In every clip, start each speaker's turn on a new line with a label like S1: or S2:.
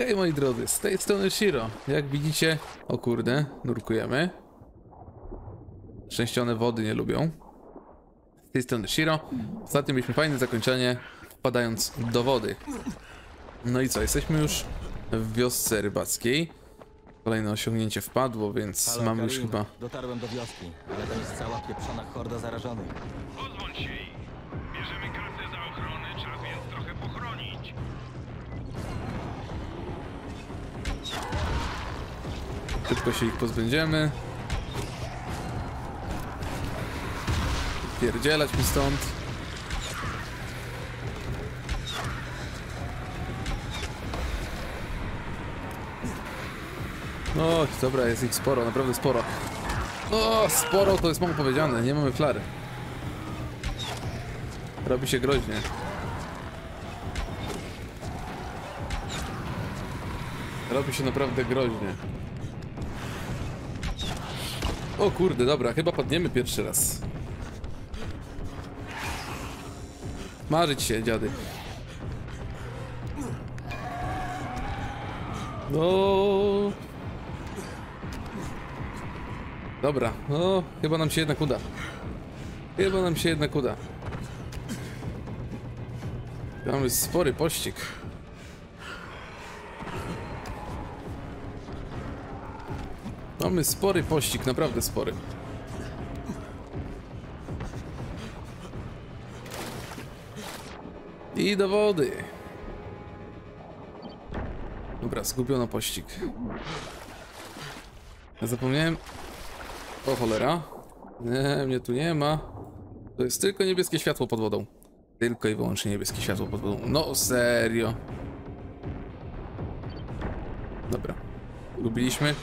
S1: Hej moi drodzy, z tej strony Shiro. Jak widzicie, o kurde, nurkujemy. Szczęście one wody nie lubią. Z tej strony Shiro. Ostatnio mieliśmy fajne zakończenie, wpadając do wody. No i co, jesteśmy już w wiosce rybackiej. Kolejne osiągnięcie wpadło, więc
S2: Halo,
S1: mamy już chyba...
S2: Dotarłem do wioski, ale tam jest cała pieprzona horda zarażonych.
S1: Szybko się ich pozbędziemy. Pierdzielać mi stąd. No, dobra, jest ich sporo, naprawdę sporo. O, sporo to jest mało powiedziane, nie mamy flary. Robi się groźnie. Robi się naprawdę groźnie. O kurde, dobra, chyba padniemy pierwszy raz. Marzyć się, dziady. No. Dobra, no, chyba nam się jednak uda. Chyba nam się jednak uda. Mamy spory pościg. Mamy spory pościg, naprawdę spory. I do wody. Dobra, zgubiono pościg. Ja zapomniałem... O cholera. Nie, mnie tu nie ma. To jest tylko niebieskie światło pod wodą. Tylko i wyłącznie niebieskie światło pod wodą. No serio. Dobra. Zgubiliśmy.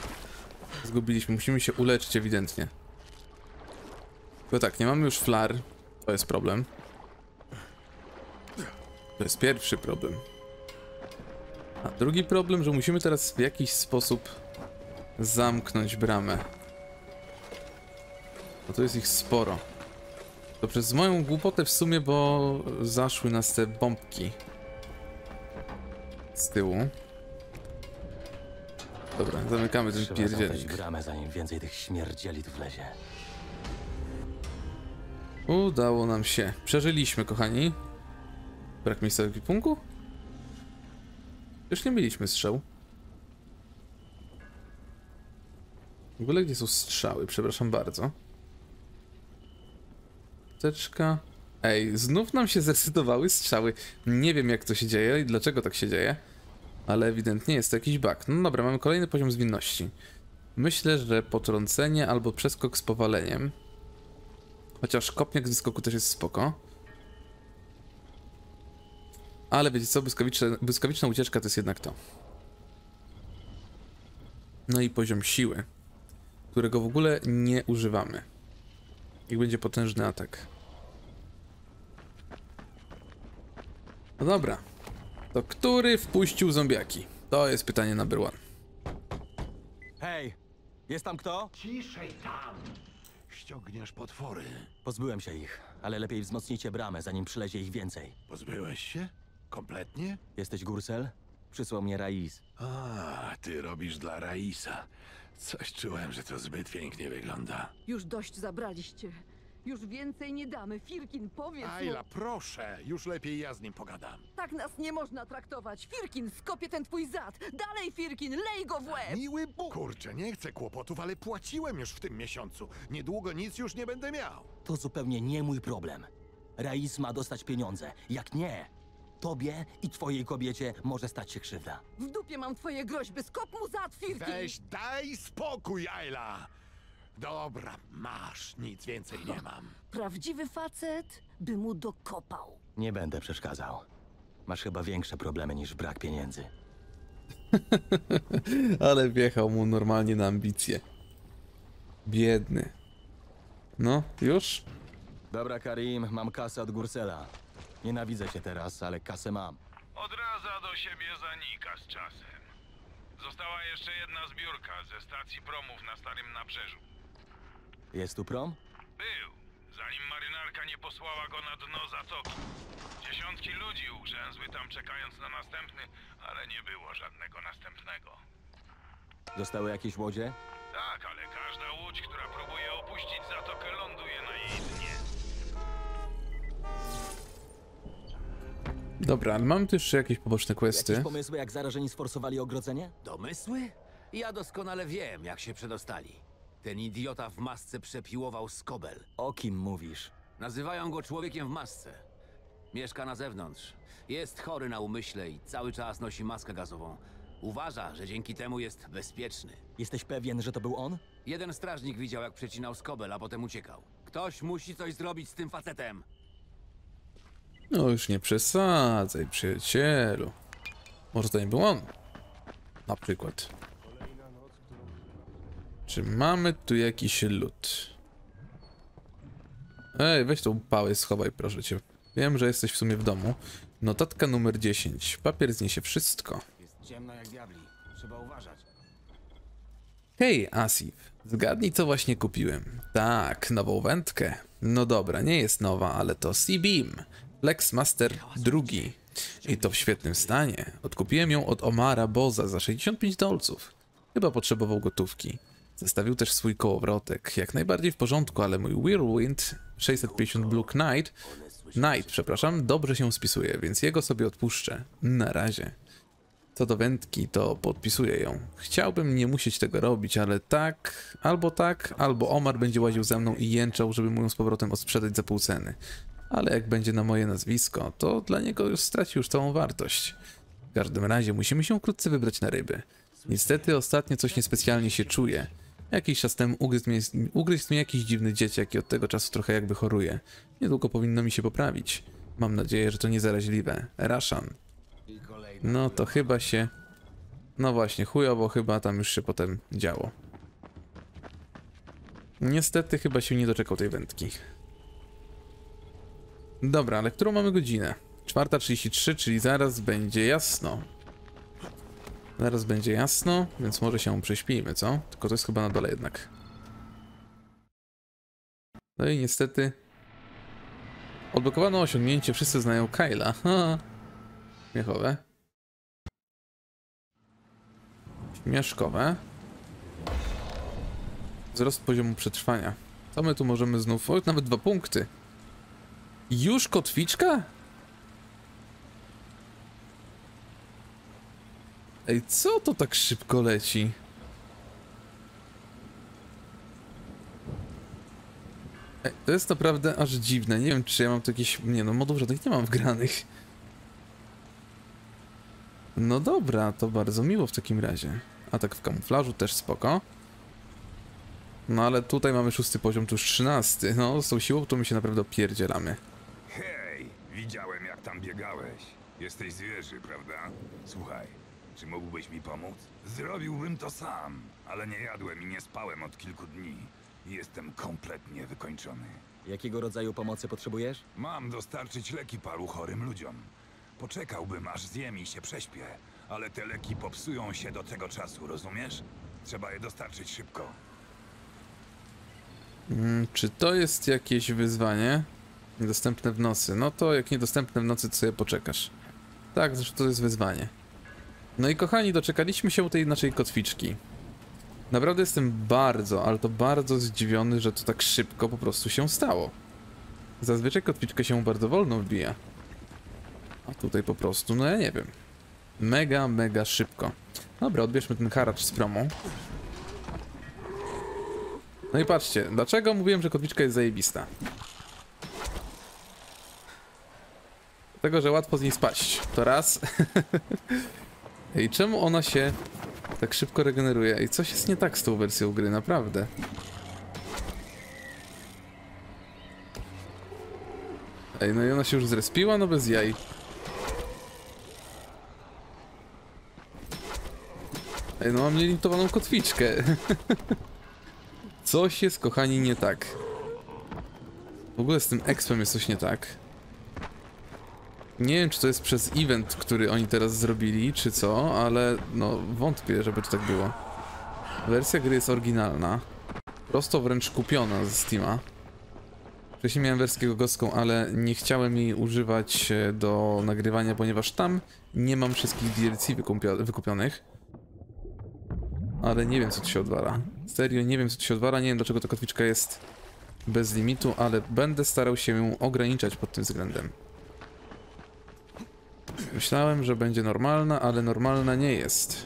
S1: Zgubiliśmy. Musimy się uleczyć ewidentnie. Bo tak, nie mamy już flar. To jest problem. To jest pierwszy problem. A drugi problem, że musimy teraz w jakiś sposób zamknąć bramę. Bo to jest ich sporo. To przez moją głupotę w sumie, bo zaszły nas te bombki. Z tyłu. Dobra, zamykamy ten pierdzielnik.
S2: bramę, zanim więcej tych śmierdzieli tu wlezie.
S1: Udało nam się. Przeżyliśmy, kochani. Brak miejsca w ekwipunku? Już nie mieliśmy strzał. W ogóle gdzie są strzały? Przepraszam bardzo. Teczka. Ej, znów nam się zresetowały strzały. Nie wiem jak to się dzieje i dlaczego tak się dzieje. Ale ewidentnie jest to jakiś bug. No dobra, mamy kolejny poziom zwinności. Myślę, że potrącenie albo przeskok z powaleniem. Chociaż kopniak z wyskoku też jest spoko. Ale wiecie co, błyskawiczna, ucieczka to jest jednak to. No i poziom siły, którego w ogóle nie używamy. I będzie potężny atak. No dobra. To który wpuścił zombiaki? To jest pytanie number one.
S2: Hej! Jest tam kto?
S3: Ciszej tam! Ściągniesz potwory.
S2: Pozbyłem się ich, ale lepiej wzmocnijcie bramę, zanim przylezie ich więcej.
S3: Pozbyłeś się? Kompletnie?
S2: Jesteś Gursel? Przysłał mnie Raiz.
S3: A, ty robisz dla Raisa. Coś czułem, że to zbyt pięknie wygląda.
S4: Już dość zabraliście. Już więcej nie damy. Firkin, powiedz
S3: Ayla,
S4: mu.
S3: proszę! Już lepiej ja z nim pogadam.
S4: Tak nas nie można traktować. Firkin, skopie ten twój zad. Dalej, Firkin, lej go w łeb.
S3: Miły Bóg! Kurczę, nie chcę kłopotów, ale płaciłem już w tym miesiącu. Niedługo nic już nie będę miał.
S2: To zupełnie nie mój problem. Raiz ma dostać pieniądze. Jak nie, tobie i twojej kobiecie może stać się krzywda.
S4: W dupie mam twoje groźby. Skop mu zad, Firkin.
S3: Weź, daj spokój, Ayla! Dobra, masz, nic więcej nie mam.
S4: Prawdziwy facet by mu dokopał.
S2: Nie będę przeszkadzał. Masz chyba większe problemy niż brak pieniędzy.
S1: Ale wjechał mu normalnie na ambicje. Biedny. No, już?
S2: Dobra, Karim, mam kasę od Gursela. Nienawidzę się teraz, ale kasę mam.
S5: Odradza do siebie zanika z czasem. Została jeszcze jedna zbiórka ze stacji promów na Starym Nabrzeżu.
S2: Jest tu prom?
S5: Był, zanim marynarka nie posłała go na dno zatoki. Dziesiątki ludzi ugrzęzły tam czekając na następny, ale nie było żadnego następnego.
S2: Zostały jakieś łodzie?
S5: Tak, ale każda łódź, która próbuje opuścić zatokę, ląduje na jej dnie.
S1: Dobra, ale tu jeszcze jakieś poboczne questy.
S2: Jakieś pomysły, jak zarażeni sforsowali ogrodzenie?
S6: Domysły? Ja doskonale wiem, jak się przedostali. Ten idiota w masce przepiłował skobel.
S2: O kim mówisz?
S6: Nazywają go człowiekiem w masce. Mieszka na zewnątrz. Jest chory na umyśle i cały czas nosi maskę gazową. Uważa, że dzięki temu jest bezpieczny.
S2: Jesteś pewien, że to był on?
S6: Jeden strażnik widział, jak przecinał skobel, a potem uciekał. Ktoś musi coś zrobić z tym facetem.
S1: No już nie przesadzaj, przyjacielu. Może to nie był on? Na przykład. Czy mamy tu jakiś lód? Ej, weź tą pałę schowaj, proszę cię. Wiem, że jesteś w sumie w domu. Notatka numer 10. Papier zniesie wszystko.
S6: Jest ciemno jak diabli. Trzeba uważać.
S1: Hej, Asif, zgadnij co właśnie kupiłem. Tak, nową wędkę. No dobra, nie jest nowa, ale to C-Beam. Flexmaster drugi. I to w świetnym stanie. Odkupiłem ją od Omara Boza za 65 dolców. Chyba potrzebował gotówki. Zostawił też swój kołowrotek. Jak najbardziej w porządku, ale mój Whirlwind 650 Blue Knight, Knight, przepraszam, dobrze się spisuje, więc jego sobie odpuszczę. Na razie. Co do wędki, to podpisuję ją. Chciałbym nie musieć tego robić, ale tak, albo tak, albo Omar będzie łaził za mną i jęczał, żeby mu ją z powrotem odsprzedać za pół ceny. Ale jak będzie na moje nazwisko, to dla niego już straci już całą wartość. W każdym razie musimy się wkrótce wybrać na ryby. Niestety ostatnio coś niespecjalnie się czuję. Jakiś czas temu ugryzł mnie, ugryzł mnie jakiś dziwny dzieciak i od tego czasu trochę jakby choruje. Niedługo powinno mi się poprawić. Mam nadzieję, że to nie zaraźliwe. Raszan. No to chyba się... No właśnie, chujowo chyba tam już się potem działo. Niestety chyba się nie doczekał tej wędki. Dobra, ale którą mamy godzinę? 4.33, czyli zaraz będzie jasno. Zaraz będzie jasno, więc może się prześpijmy, co? Tylko to jest chyba na dole jednak. No i niestety... Odblokowano osiągnięcie, wszyscy znają Kyla. Ha. Śmiechowe. Mieszkowe. Wzrost poziomu przetrwania. Co my tu możemy znów? O, nawet dwa punkty. Już kotwiczka? Ej, co to tak szybko leci? Ej, to jest naprawdę aż dziwne. Nie wiem, czy ja mam tu jakieś... Nie no, modów żadnych nie mam wgranych. No dobra, to bardzo miło w takim razie. Atak w kamuflażu też spoko. No ale tutaj mamy szósty poziom, tu już trzynasty. No, z tą siłą to my się naprawdę opierdzielamy.
S7: Hej, widziałem jak tam biegałeś. Jesteś zwierzy, prawda? Słuchaj, czy mógłbyś mi pomóc? Zrobiłbym to sam, ale nie jadłem i nie spałem od kilku dni. Jestem kompletnie wykończony.
S2: Jakiego rodzaju pomocy potrzebujesz?
S7: Mam dostarczyć leki paru chorym ludziom. Poczekałbym, aż zjem i się prześpię, ale te leki popsują się do tego czasu, rozumiesz? Trzeba je dostarczyć szybko.
S1: Mm, czy to jest jakieś wyzwanie? Niedostępne w nocy. No to jak niedostępne w nocy, to sobie poczekasz. Tak, zresztą to jest wyzwanie. No i kochani, doczekaliśmy się tej naszej kotwiczki. Naprawdę jestem bardzo, ale to bardzo zdziwiony, że to tak szybko po prostu się stało. Zazwyczaj kotwiczka się bardzo wolno wbija. A tutaj po prostu, no ja nie wiem. Mega, mega szybko. Dobra, odbierzmy ten haracz z promu. No i patrzcie, dlaczego mówiłem, że kotwiczka jest zajebista? Dlatego, że łatwo z niej spaść. To raz. I czemu ona się tak szybko regeneruje? I coś jest nie tak z tą wersją gry, naprawdę. Ej, no i ona się już zrespiła? No bez jaj. Ej, no mam nielimitowaną kotwiczkę. Coś jest, kochani, nie tak. W ogóle z tym expem jest coś nie tak. Nie wiem, czy to jest przez event, który oni teraz zrobili, czy co, ale no wątpię, żeby to tak było. Wersja gry jest oryginalna. Prosto wręcz kupiona ze Steama. Wcześniej miałem wersję gogowską, ale nie chciałem jej używać e, do nagrywania, ponieważ tam nie mam wszystkich DLC wykupio- wykupionych. Ale nie wiem co tu się odwala. Serio, nie wiem co tu się odwala, nie wiem dlaczego ta kotwiczka jest bez limitu, ale będę starał się ją ograniczać pod tym względem. Myślałem, że będzie normalna, ale normalna nie jest.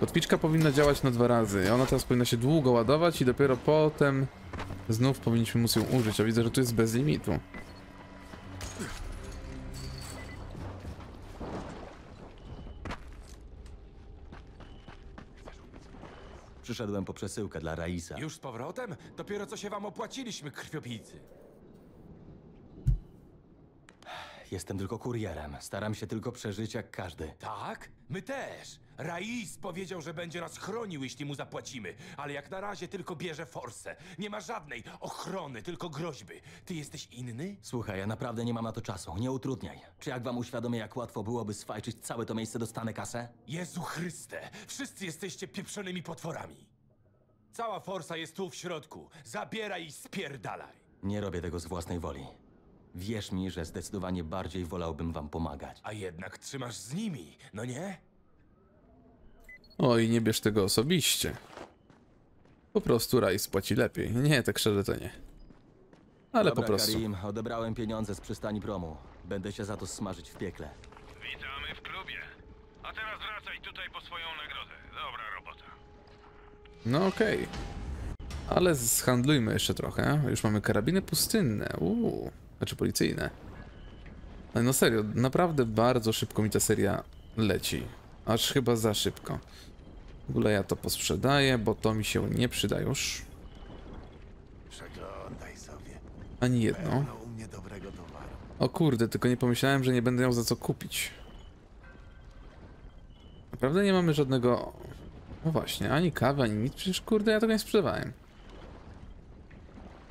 S1: Kotwiczka powinna działać na dwa razy. Ona teraz powinna się długo ładować i dopiero potem znów powinniśmy móc ją użyć. A widzę, że tu jest bez limitu.
S2: Przyszedłem po przesyłkę dla Raisa.
S8: Już z powrotem? Dopiero co się wam opłaciliśmy, krwiopijcy.
S2: Jestem tylko kurierem. Staram się tylko przeżyć jak każdy.
S8: Tak? My też. Rais powiedział, że będzie nas chronił, jeśli mu zapłacimy, ale jak na razie tylko bierze forsę. Nie ma żadnej ochrony, tylko groźby. Ty jesteś inny?
S2: Słuchaj, ja naprawdę nie mam na to czasu. Nie utrudniaj. Czy jak wam uświadomię, jak łatwo byłoby sfajczyć całe to miejsce, dostanę kasę?
S8: Jezu Chryste, wszyscy jesteście pieprzonymi potworami. Cała forsa jest tu w środku. Zabieraj i spierdalaj.
S2: Nie robię tego z własnej woli. Wierz mi, że zdecydowanie bardziej wolałbym wam pomagać.
S8: A jednak trzymasz z nimi, no nie?
S1: Oj, nie bierz tego osobiście. Po prostu Rice płaci lepiej. Nie, tak szczerze to nie. Ale
S2: Dobra,
S1: po prostu.
S2: Karim, odebrałem pieniądze z przystani promu. Będę się za to smażyć w piekle.
S5: Witamy w klubie. A teraz wracaj tutaj po swoją nagrodę. Dobra robota.
S1: No okej. Ale zhandlujmy jeszcze trochę. Już mamy karabiny pustynne. Uuu. Znaczy policyjne. Ale no serio, naprawdę bardzo szybko mi ta seria leci. Aż chyba za szybko. W ogóle ja to posprzedaję, bo to mi się nie przyda już.
S3: Przeglądaj sobie.
S1: Ani jedno.
S3: No.
S1: O kurde, tylko nie pomyślałem, że nie będę miał za co kupić. Naprawdę nie mamy żadnego... No właśnie, ani kawy, ani nic. Przecież kurde, ja tego nie sprzedawałem.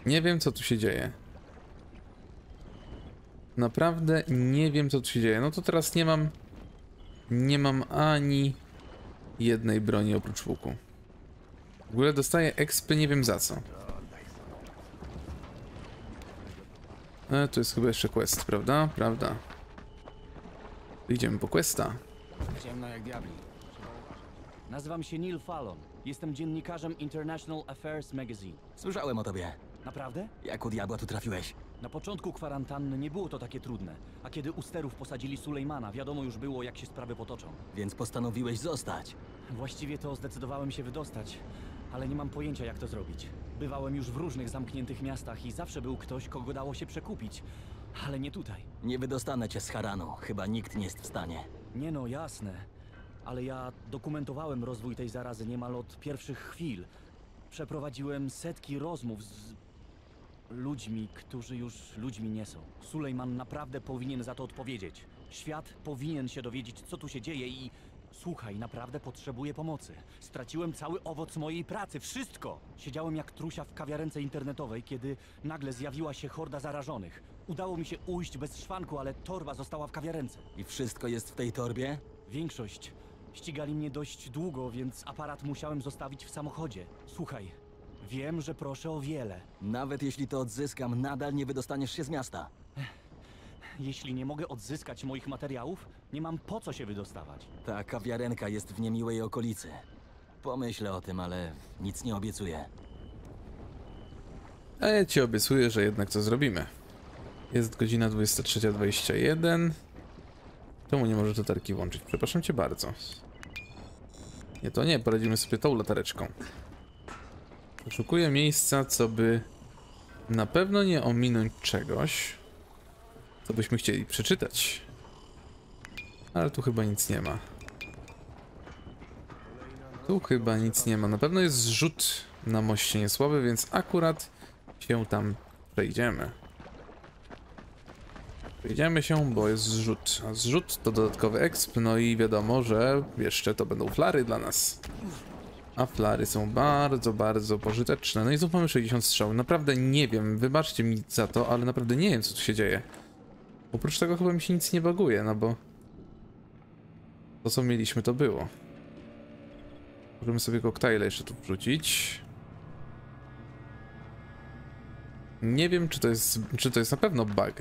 S1: Nie wiem, co tu się dzieje. Naprawdę nie wiem, co tu się dzieje. No to teraz nie mam... Nie mam ani jednej broni oprócz łuku. W ogóle dostaję expy nie wiem za co. E, tu jest chyba jeszcze quest, prawda? Prawda. Idziemy po questa.
S9: Ciemno jak diabli. Nazywam się Neil Fallon. Jestem dziennikarzem International Affairs Magazine.
S2: Słyszałem o tobie.
S9: Naprawdę?
S2: Jak u diabła tu trafiłeś?
S9: Na początku kwarantanny nie było to takie trudne, a kiedy u sterów posadzili Sulejmana, wiadomo już było, jak się sprawy potoczą.
S2: Więc postanowiłeś zostać.
S9: Właściwie to zdecydowałem się wydostać, ale nie mam pojęcia, jak to zrobić. Bywałem już w różnych zamkniętych miastach i zawsze był ktoś, kogo dało się przekupić, ale nie tutaj.
S2: Nie wydostanę cię z Haranu. Chyba nikt nie jest w stanie.
S9: Nie no, jasne. Ale ja dokumentowałem rozwój tej zarazy niemal od pierwszych chwil. Przeprowadziłem setki rozmów z ludźmi, którzy już ludźmi nie są. Sulejman naprawdę powinien za to odpowiedzieć. Świat powinien się dowiedzieć, co tu się dzieje i... Słuchaj, naprawdę potrzebuję pomocy. Straciłem cały owoc mojej pracy, wszystko! Siedziałem jak trusia w kawiarence internetowej, kiedy nagle zjawiła się horda zarażonych. Udało mi się ujść bez szwanku, ale torba została w kawiarence.
S2: I wszystko jest w tej torbie?
S9: Większość. Ścigali mnie dość długo, więc aparat musiałem zostawić w samochodzie. Słuchaj, wiem, że proszę o wiele.
S2: Nawet jeśli to odzyskam, nadal nie wydostaniesz się z miasta.
S9: Jeśli nie mogę odzyskać moich materiałów, nie mam po co się wydostawać.
S2: Ta kawiarenka jest w niemiłej okolicy. Pomyślę o tym, ale nic nie obiecuję.
S1: A ja ci obiecuję, że jednak to zrobimy. Jest godzina 23.21. Czemu nie możesz latarki włączyć? Przepraszam cię bardzo. Nie, to nie, poradzimy sobie tą latareczką. Poszukuję miejsca, co by na pewno nie ominąć czegoś, co byśmy chcieli przeczytać. Ale tu chyba nic nie ma. Tu chyba nic nie ma. Na pewno jest zrzut na moście niesłaby, więc akurat się tam przejdziemy. Przejdziemy się, bo jest zrzut. A zrzut to dodatkowy exp, no i wiadomo, że jeszcze to będą flary dla nas. A flary są bardzo, bardzo pożyteczne. No i znów mamy 60 strzał. Naprawdę nie wiem, wybaczcie mi za to, ale naprawdę nie wiem, co tu się dzieje. Oprócz tego chyba mi się nic nie baguje, no bo... To, co mieliśmy, to było. Możemy sobie koktajle jeszcze tu wrzucić. Nie wiem, czy to jest, czy to jest na pewno bug.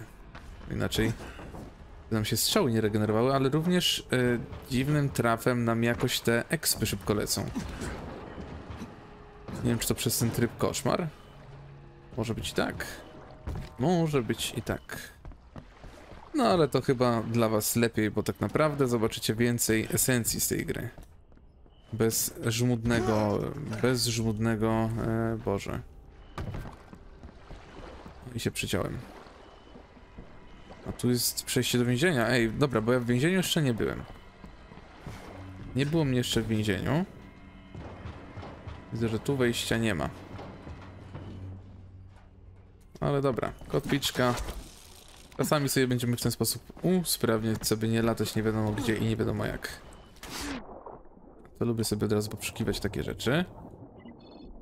S1: Inaczej nam się strzały nie regenerowały, ale również y, dziwnym trafem nam jakoś te expy szybko lecą. Nie wiem, czy to przez ten tryb koszmar. Może być i tak. Może być i tak. No ale to chyba dla was lepiej, bo tak naprawdę zobaczycie więcej esencji z tej gry. Bez żmudnego, bez żmudnego, e, Boże. I się przyciąłem. A tu jest przejście do więzienia. Ej, dobra, bo ja w więzieniu jeszcze nie byłem. Nie było mnie jeszcze w więzieniu. Widzę, że tu wejścia nie ma. Ale dobra, kotwiczka. Czasami sobie będziemy w ten sposób usprawniać, sobie nie latać nie wiadomo gdzie i nie wiadomo jak. To lubię sobie od razu poprzykiwać takie rzeczy.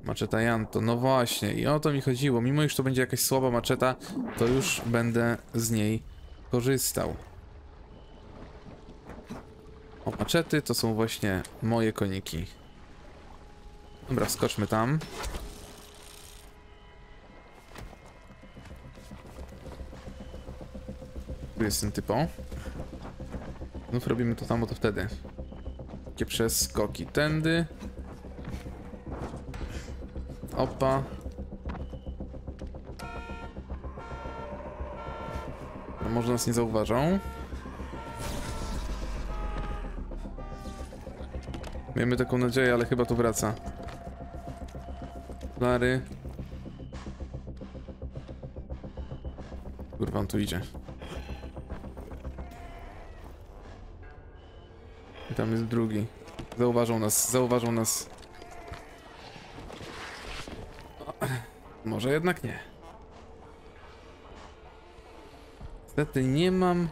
S1: Maczeta Janto, no właśnie, i o to mi chodziło. Mimo iż to będzie jakaś słaba maczeta, to już będę z niej korzystał. O, maczety to są właśnie moje koniki. Dobra, skoczmy tam. Tu jest ten typo. Znów robimy to samo, to wtedy. Takie przeskoki tędy. Opa. No może nas nie zauważą. Miejmy taką nadzieję, ale chyba tu wraca. Flary. Kurwa, on tu idzie. I tam jest drugi. Zauważą nas, zauważą nas. Może jednak nie. Niestety nie mam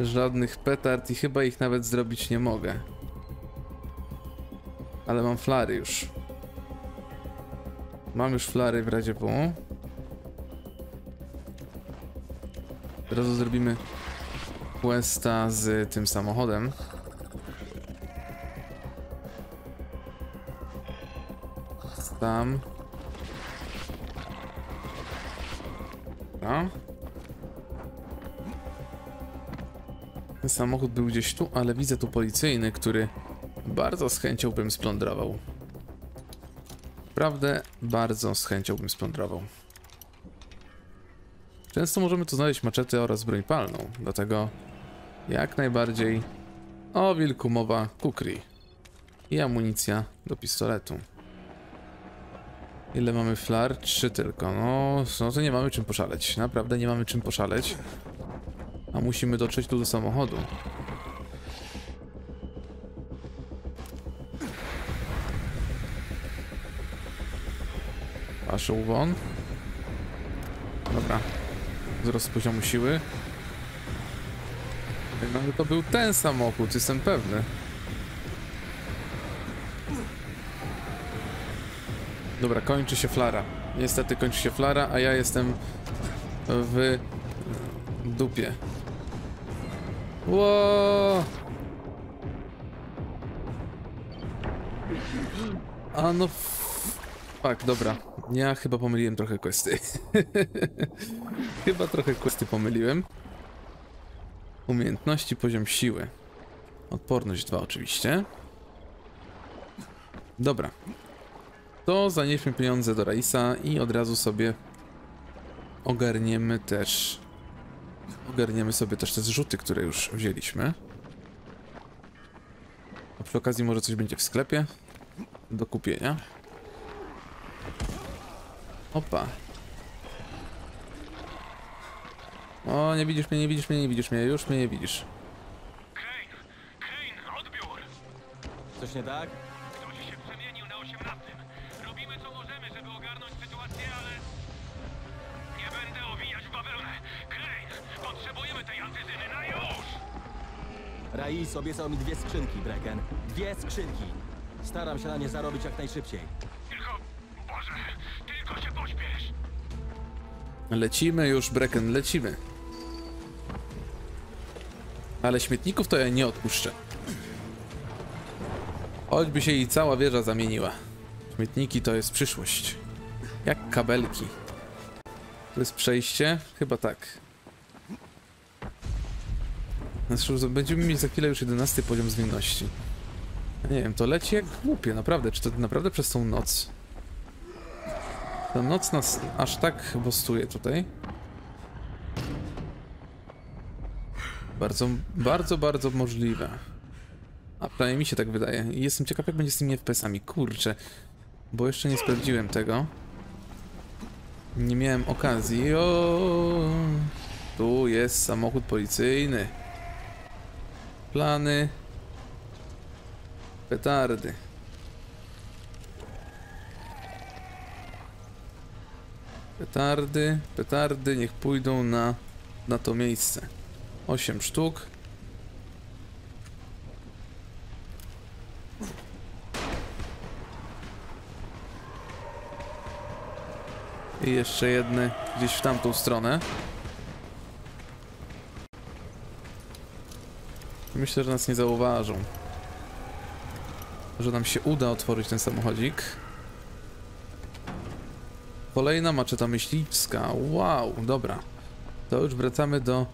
S1: żadnych petard i chyba ich nawet zrobić nie mogę. Ale mam flary już. Mam już flary w razie W. Od razu zrobimy questa z tym samochodem. Tam. Samochód był gdzieś tu, ale widzę tu policyjny, który bardzo z chęcią bym splądrował. Naprawdę bardzo z chęcią bym splądrował. Często możemy tu znaleźć maczety oraz broń palną, dlatego jak najbardziej o wilku mowa kukri i amunicja do pistoletu. Ile mamy flar? Trzy tylko. No, no to nie mamy czym poszaleć. Naprawdę nie mamy czym poszaleć. A musimy dotrzeć tu do samochodu. Paszą won. Dobra. Wzrost poziomu siły. No ale to był ten samochód, jestem pewny. Dobra, kończy się flara. Niestety kończy się flara, a ja jestem w dupie. Ło! A no... Tak, dobra. Ja chyba pomyliłem trochę questy. chyba trochę questy pomyliłem. Umiejętności, poziom siły. Odporność 2 oczywiście. Dobra. To zanieśmy pieniądze do Raisa i od razu sobie ogarniemy też ogarniemy sobie też te zrzuty, które już wzięliśmy. A przy okazji może coś będzie w sklepie do kupienia. Opa. O, nie widzisz mnie, nie widzisz mnie, nie widzisz mnie, już mnie nie widzisz.
S5: Kane! Kane, odbiór!
S2: Coś nie tak? Rais obiecał mi dwie skrzynki, Brecken. Dwie skrzynki. Staram się na nie zarobić jak najszybciej.
S5: Tylko... Boże, tylko się pośpiesz!
S1: Lecimy już, Brecken, lecimy. Ale śmietników to ja nie odpuszczę. Choćby się jej cała wieża zamieniła. Śmietniki to jest przyszłość. Jak kabelki. To jest przejście? Chyba tak. Znaczy, będziemy mieć za chwilę już 11 poziom zwinności. Ja Nie wiem, to leci jak głupie, naprawdę. Czy to naprawdę przez tą noc? Ta noc nas aż tak bostuje tutaj. Bardzo, bardzo, bardzo możliwe. A przynajmniej mi się tak wydaje. I jestem ciekaw, jak będzie z tymi FPS-ami. Kurczę. Bo jeszcze nie sprawdziłem tego. Nie miałem okazji. O, tu jest samochód policyjny. Plany. Petardy. Petardy, petardy niech pójdą na, na to miejsce. 8 sztuk. I jeszcze jedny gdzieś w tamtą stronę. Myślę, że nas nie zauważą. Że nam się uda otworzyć ten samochodzik. Kolejna maczeta myśliwska. Wow, dobra. To już wracamy do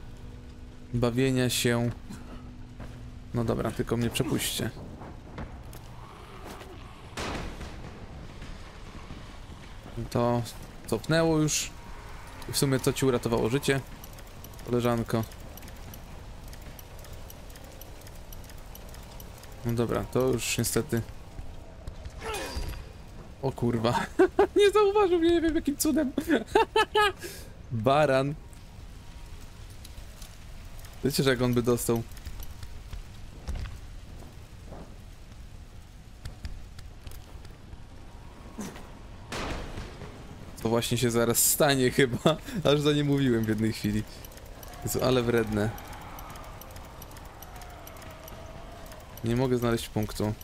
S1: bawienia się. No dobra, tylko mnie przepuśćcie. To cofnęło już. I w sumie to ci uratowało życie, koleżanko. No dobra, to już niestety. O kurwa. nie zauważył mnie, nie wiem jakim cudem. Baran. Wiecie, że jak on by dostał. To właśnie się zaraz stanie chyba. Aż za nie mówiłem w jednej chwili. Jezu, ale wredne. Nie mogę znaleźć punktu.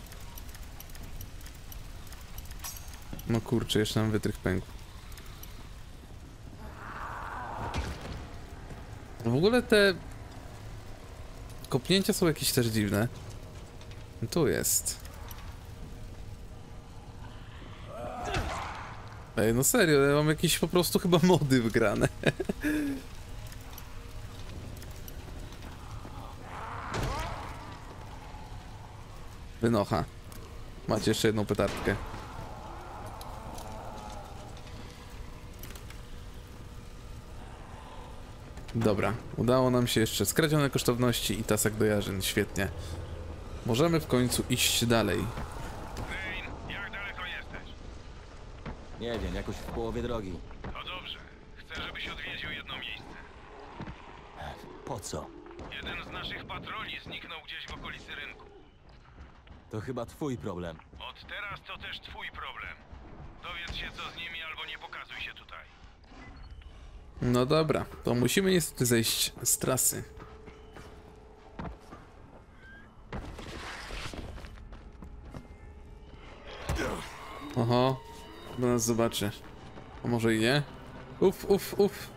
S1: No kurczę, jeszcze nam wytrych pękł. W ogóle te kopnięcia są jakieś też dziwne. Tu jest. Ej, no serio, ja mam jakieś po prostu chyba mody wgrane. Wynocha. Macie jeszcze jedną petardkę. Dobra, udało nam się jeszcze skradzione kosztowności i tasak do jarzyn, świetnie. Możemy w końcu iść dalej.
S5: Kane, jak daleko jesteś?
S2: Nie wiem, jakoś w połowie drogi.
S5: To dobrze. Chcę, żebyś odwiedził jedno miejsce.
S2: Po co?
S5: Jeden z naszych patroli zniknął gdzieś w okolicy rynku.
S2: To chyba twój problem.
S5: Od teraz to też twój problem. Dowiedz się co z nimi albo nie pokazuj się tutaj.
S1: No dobra, to musimy niestety zejść z trasy. Oho, chyba nas zobaczy. A może i nie? Uf, uf, uf.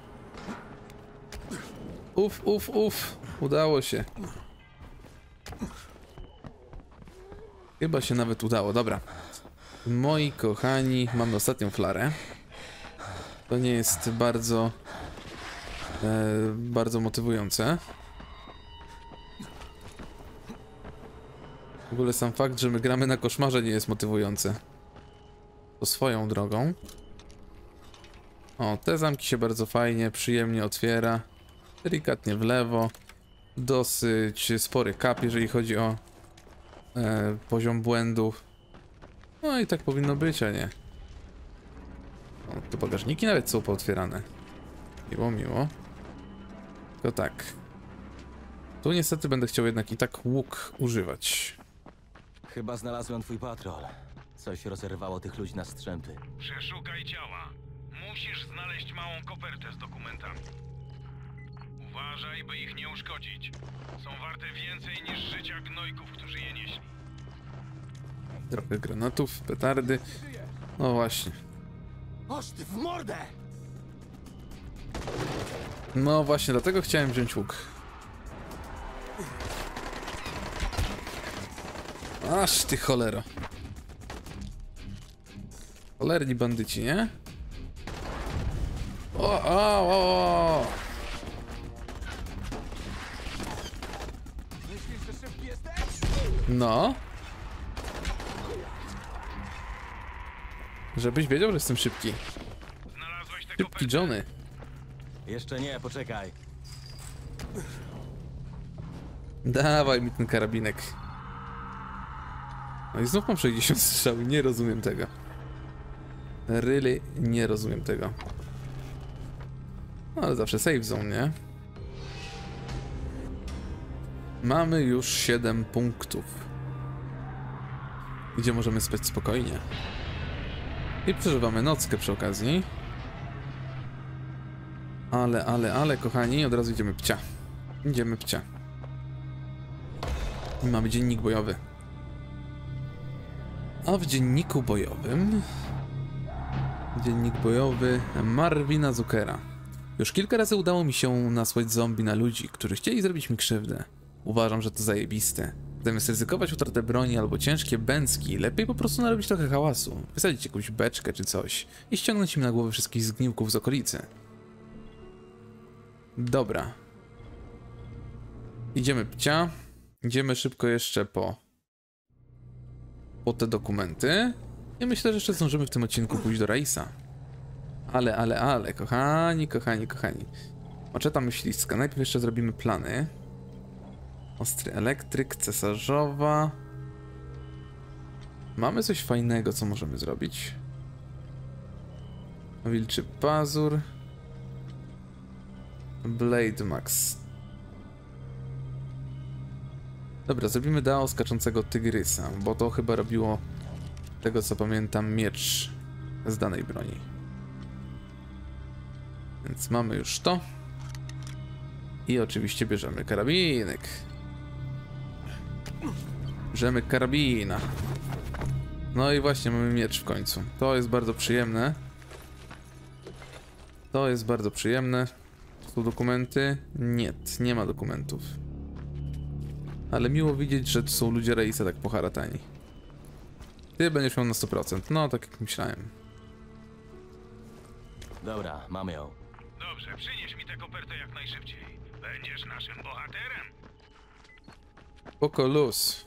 S1: Uf, uf, uf. Udało się. Chyba się nawet udało, dobra. Moi kochani, mamy ostatnią flarę. To nie jest bardzo e, bardzo motywujące. W ogóle sam fakt, że my gramy na koszmarze nie jest motywujące. To swoją drogą. O, te zamki się bardzo fajnie, przyjemnie otwiera. Delikatnie w lewo. Dosyć spory kap, jeżeli chodzi o e, poziom błędów. No i tak powinno być, a nie. O, tu bagażniki nawet są pootwierane. Miło, miło. Tylko tak. Tu niestety będę chciał jednak i tak łuk używać.
S2: Chyba znalazłem twój patrol. Coś rozerwało tych ludzi na strzępy.
S5: Przeszukaj ciała. Musisz znaleźć małą kopertę z dokumentami. Uważaj, by ich nie uszkodzić. Są warte więcej niż życia gnojków, którzy je nieśli.
S1: Trochę granatów, petardy. No właśnie.
S2: Oż w mordę!
S1: No właśnie, dlatego chciałem wziąć łuk. Aż ty cholero. Cholerni bandyci, nie? O, o, o, o. No. Żebyś wiedział, że jestem szybki. Szybki Johnny.
S2: Jeszcze nie, poczekaj.
S1: Dawaj mi ten karabinek. No i znów mam 60 strzał i nie rozumiem tego. Really nie rozumiem tego. No ale zawsze save zone, nie? Mamy już 7 punktów. Gdzie możemy spać spokojnie. I przeżywamy nockę przy okazji. Ale, ale, ale, kochani, od razu idziemy pcia. Idziemy pcia. I mamy dziennik bojowy. A w dzienniku bojowym... Dziennik bojowy Marvina Zuckera. Już kilka razy udało mi się nasłać zombie na ludzi, którzy chcieli zrobić mi krzywdę. Uważam, że to zajebiste. Zamiast ryzykować utratę broni albo ciężkie bęcki, lepiej po prostu narobić trochę hałasu, wysadzić jakąś beczkę czy coś i ściągnąć im na głowę wszystkich zgniłków z okolicy. Dobra. Idziemy pcia. Idziemy szybko jeszcze po po te dokumenty. I myślę, że jeszcze zdążymy w tym odcinku pójść do Raisa. Ale, ale, ale, kochani, kochani, kochani. Oczeta myśliwska. Najpierw jeszcze zrobimy plany. Ostry elektryk, cesarzowa. Mamy coś fajnego, co możemy zrobić. Wilczy pazur. Blade Max. Dobra, zrobimy Dao skaczącego tygrysa, bo to chyba robiło tego co pamiętam miecz z danej broni. Więc mamy już to. I oczywiście bierzemy karabinek. Bierzemy karabina. No i właśnie mamy miecz w końcu. To jest bardzo przyjemne. To jest bardzo przyjemne. Są dokumenty? Nie, nie ma dokumentów. Ale miło widzieć, że tu są ludzie Reisa tak poharatani. Ty będziesz miał na 100%. No, tak jak myślałem.
S2: Dobra, mamy ją.
S5: Dobrze, przynieś mi tę kopertę jak najszybciej. Będziesz naszym bohaterem.
S1: Spoko luz.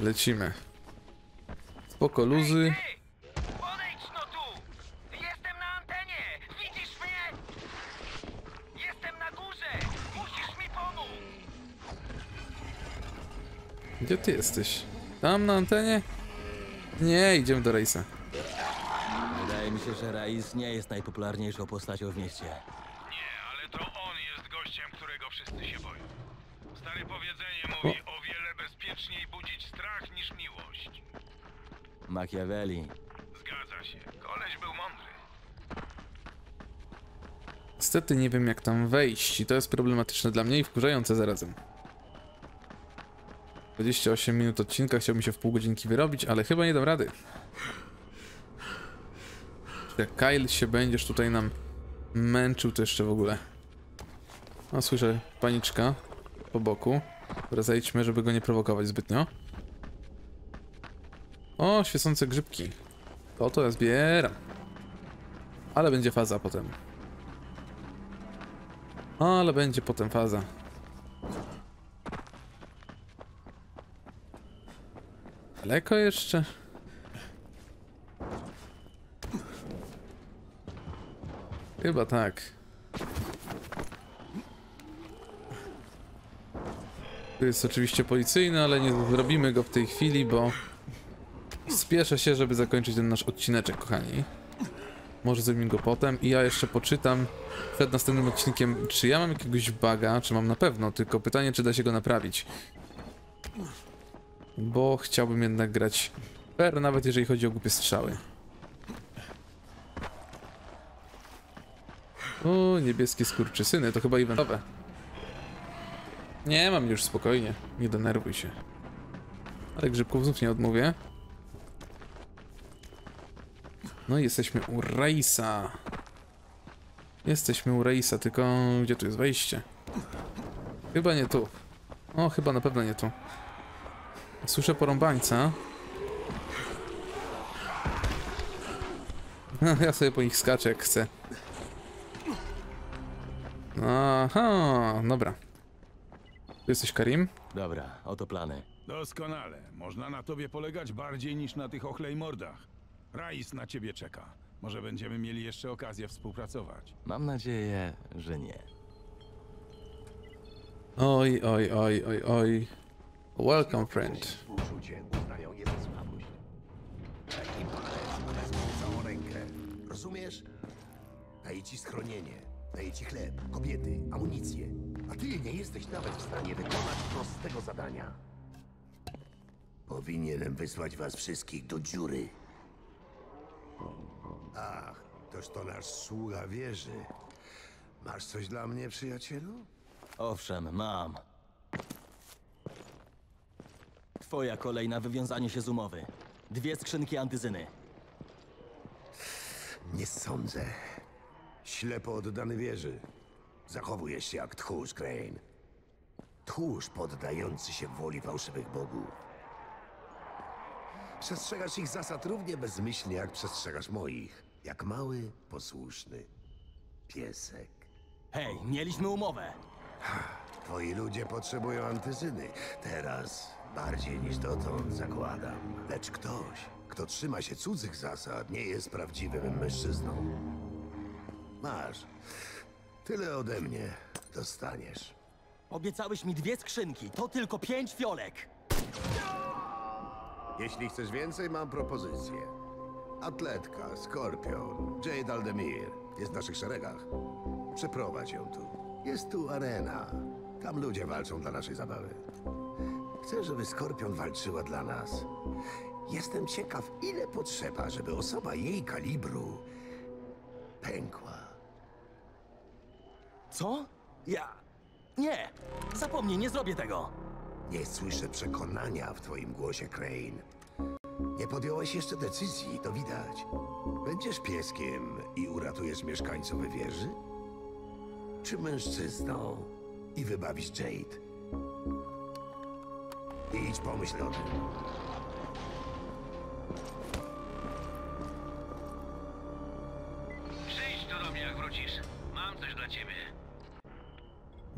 S1: Lecimy. Spoko luzy.
S5: Podejdź no tu! Jestem na antenie! Widzisz mnie? Jestem na górze! Musisz mi pomóc!
S1: Gdzie ty jesteś? Tam na antenie? Nie, idziemy do Reisa.
S2: Wydaje mi się, że Rais nie jest najpopularniejszą postacią w mieście.
S5: Nie, ale to on jest gościem, którego wszyscy się boją. Stare powiedzenie mówi o wiele bezpieczniej budzić strach niż miłość.
S2: Machiavelli.
S5: Zgadza się. Koleś był mądry.
S1: Niestety nie wiem jak tam wejść i to jest problematyczne dla mnie i wkurzające zarazem. 28 minut odcinka, chciałbym się w pół godzinki wyrobić, ale chyba nie dam rady. Jak Kyle się będziesz tutaj nam męczył, to jeszcze w ogóle. O, słyszę paniczka po boku. Dobra, zejdźmy, żeby go nie prowokować zbytnio. O, świecące grzybki. To to ja zbieram. Ale będzie faza potem. Ale będzie potem faza. Daleko jeszcze? Chyba tak. Tu jest oczywiście policyjny, ale nie zrobimy go w tej chwili, bo spieszę się, żeby zakończyć ten nasz odcineczek, kochani. Może zrobimy go potem i ja jeszcze poczytam przed następnym odcinkiem, czy ja mam jakiegoś buga, czy mam na pewno, tylko pytanie, czy da się go naprawić. Bo chciałbym jednak grać fair, nawet jeżeli chodzi o głupie strzały. O, niebieskie skurczysyny, to chyba eventowe. Nie, mam już spokojnie, nie denerwuj się. Ale grzybków znów nie odmówię. No i jesteśmy u Raisa. Jesteśmy u Raisa, tylko gdzie tu jest wejście? Chyba nie tu. O, chyba na pewno nie tu. Słyszę porąbańca. Ja sobie po nich skaczę jak chcę. Aha, dobra. Tu jesteś Karim?
S2: Dobra, oto plany.
S3: Doskonale. Można na tobie polegać bardziej niż na tych ochlej Rais na ciebie czeka. Może będziemy mieli jeszcze okazję współpracować.
S2: Mam nadzieję, że nie.
S1: Oj, oj, oj, oj, oj. Welcome, friend.
S10: Współczucie uznają je za słabość. Im palec, wezmą całą rękę. Rozumiesz? Daje ci schronienie, daje ci chleb, kobiety, amunicję. A ty nie jesteś nawet w stanie wykonać prostego zadania. Powinienem wysłać was wszystkich do dziury. Ach, toż to nasz sługa wieży. Masz coś dla mnie, przyjacielu?
S2: Owszem, mam. Twoja kolej na wywiązanie się z umowy. Dwie skrzynki antyzyny.
S10: Nie sądzę. Ślepo oddany wieży. Zachowujesz się jak tchórz, Crane. Tchórz poddający się woli fałszywych bogów. Przestrzegasz ich zasad równie bezmyślnie, jak przestrzegasz moich. Jak mały, posłuszny piesek.
S2: Hej, mieliśmy umowę.
S10: Twoi ludzie potrzebują antyzyny. Teraz bardziej niż dotąd zakładam. Lecz ktoś, kto trzyma się cudzych zasad, nie jest prawdziwym mężczyzną. Masz. Tyle ode mnie dostaniesz.
S2: Obiecałeś mi dwie skrzynki, to tylko pięć fiolek.
S10: Jeśli chcesz więcej, mam propozycję. Atletka, Skorpion, Jade Aldemir jest w naszych szeregach. Przeprowadź ją tu. Jest tu arena. Tam ludzie walczą dla naszej zabawy. Chcę, żeby Skorpion walczyła dla nas. Jestem ciekaw, ile potrzeba, żeby osoba jej kalibru pękła.
S2: Co? Ja... Nie! Zapomnij, nie zrobię tego!
S10: Nie słyszę przekonania w twoim głosie, Crane. Nie podjąłeś jeszcze decyzji, to widać. Będziesz pieskiem i uratujesz mieszkańców wieży? Czy mężczyzną i wybawisz Jade? Idź pomyśl o tym.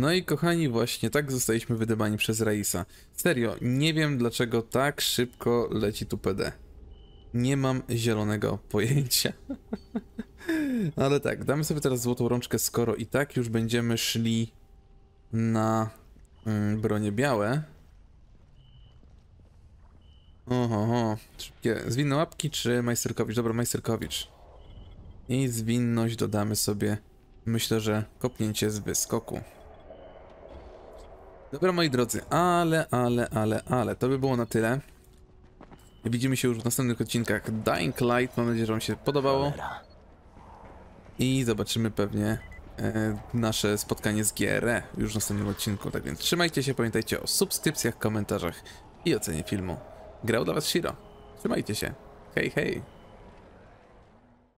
S1: No i kochani, właśnie tak zostaliśmy wydymani przez Raisa. Serio, nie wiem dlaczego tak szybko leci tu PD. Nie mam zielonego pojęcia. Ale tak, damy sobie teraz złotą rączkę, skoro i tak już będziemy szli na mm, bronie białe. Oho, oho. Szybkie. Zwinne łapki czy Majsterkowicz? Dobra, Majsterkowicz. I zwinność dodamy sobie, myślę, że kopnięcie z wyskoku. Dobra, moi drodzy, ale, ale, ale, ale, to by było na tyle. Widzimy się już w następnych odcinkach Dying Light. Mam nadzieję, że Wam się podobało. I zobaczymy pewnie e, nasze spotkanie z GRE już w następnym odcinku. Tak więc trzymajcie się, pamiętajcie o subskrypcjach, komentarzach i ocenie filmu. Grał dla Was Shiro. Trzymajcie się. Hej, hej.